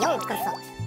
ようこそ。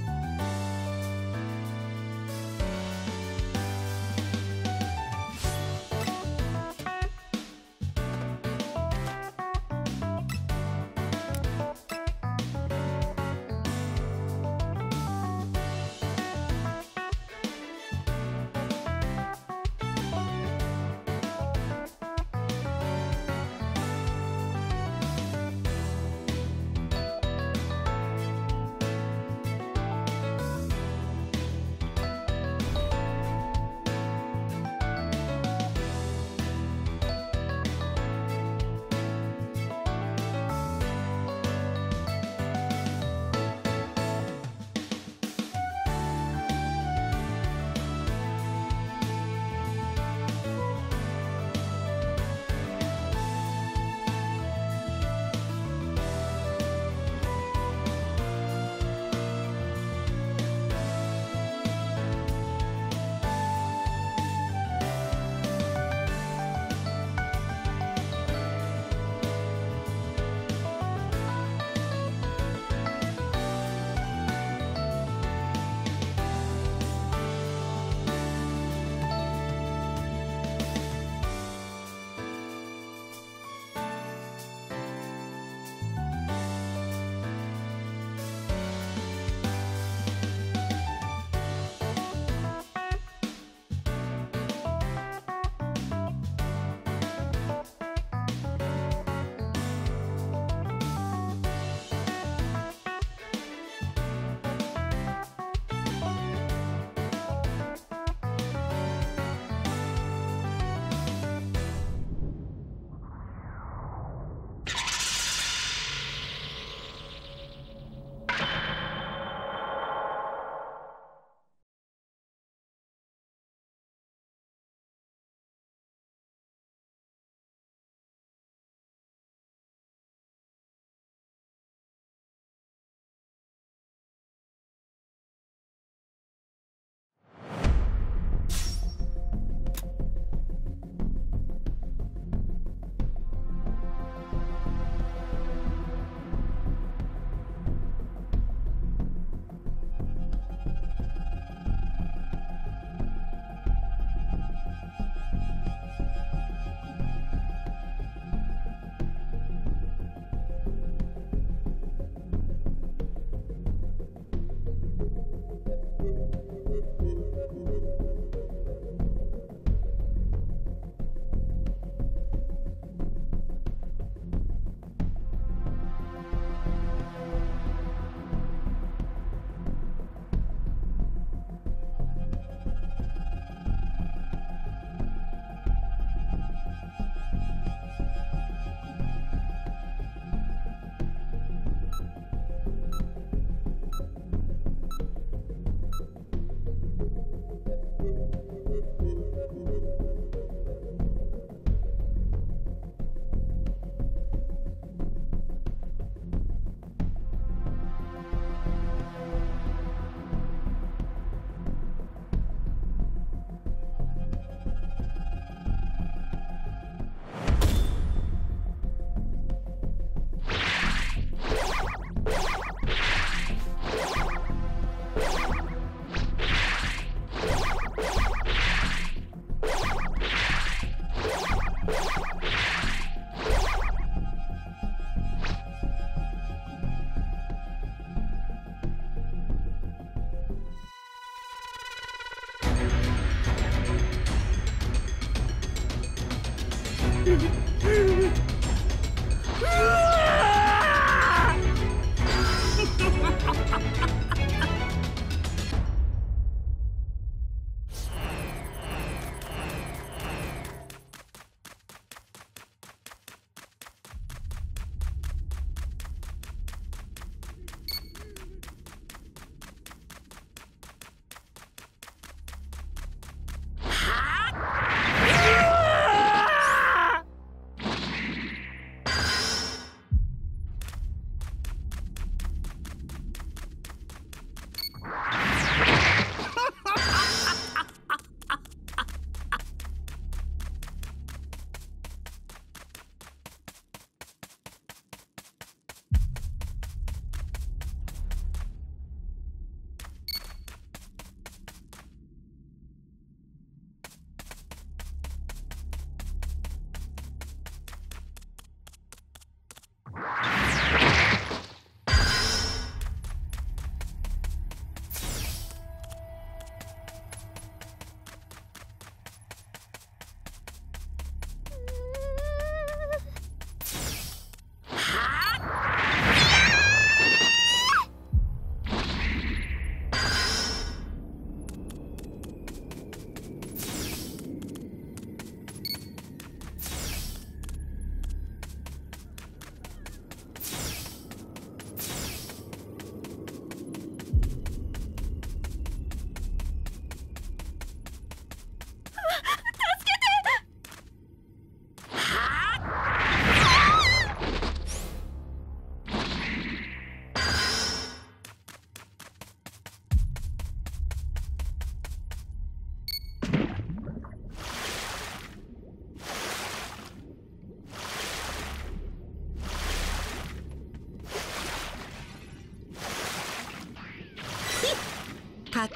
Ah!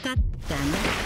かったな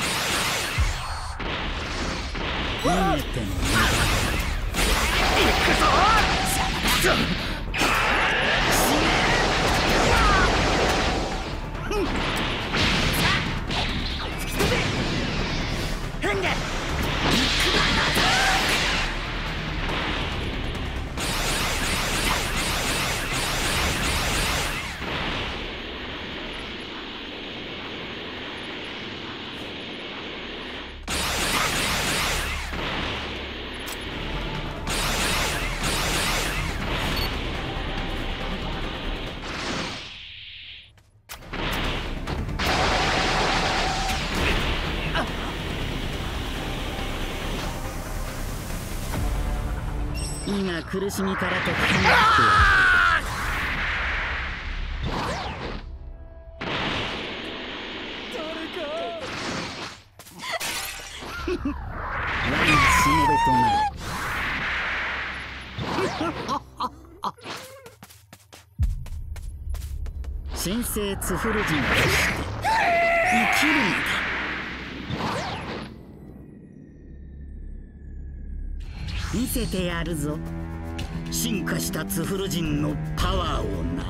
苦しみから解き放ってやる我がしもべとなる神聖ツフル人として生きるのだ。見せてやるぞ進化したツフル人のパワーをな。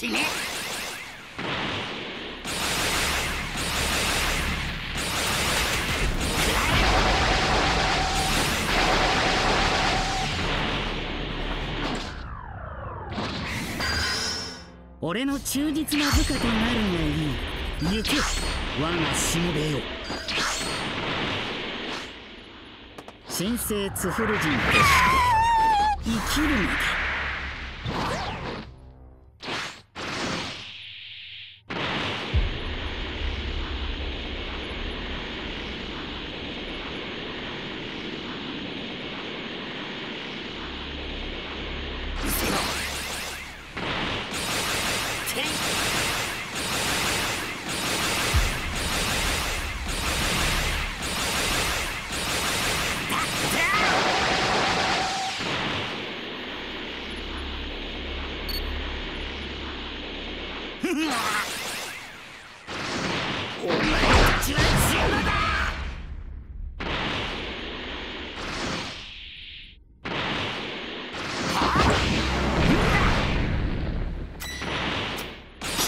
死ね。俺の忠実な部下となるがいい行け。我がしもべよ。神聖ツフル人として生きるのだ。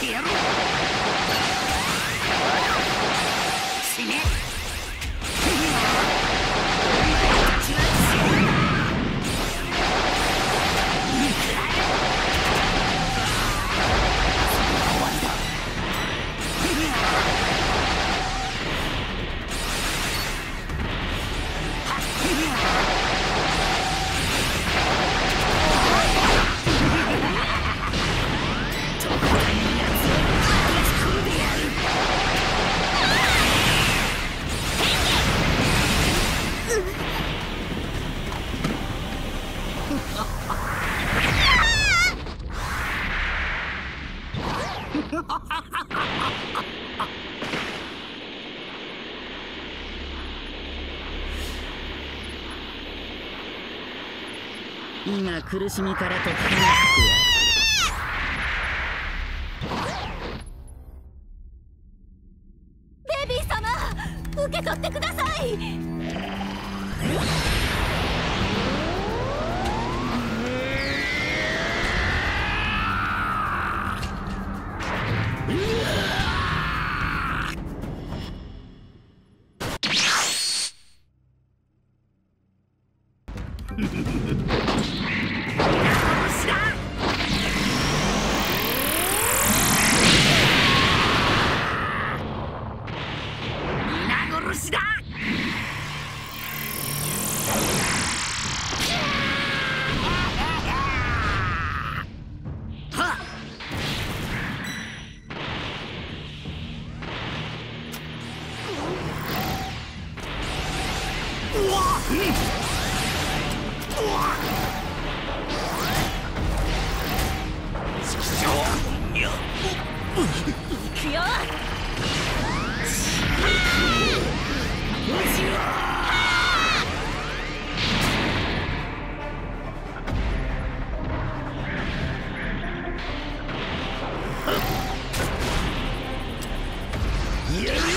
别路今苦しみから解き放って Peace! Yeah.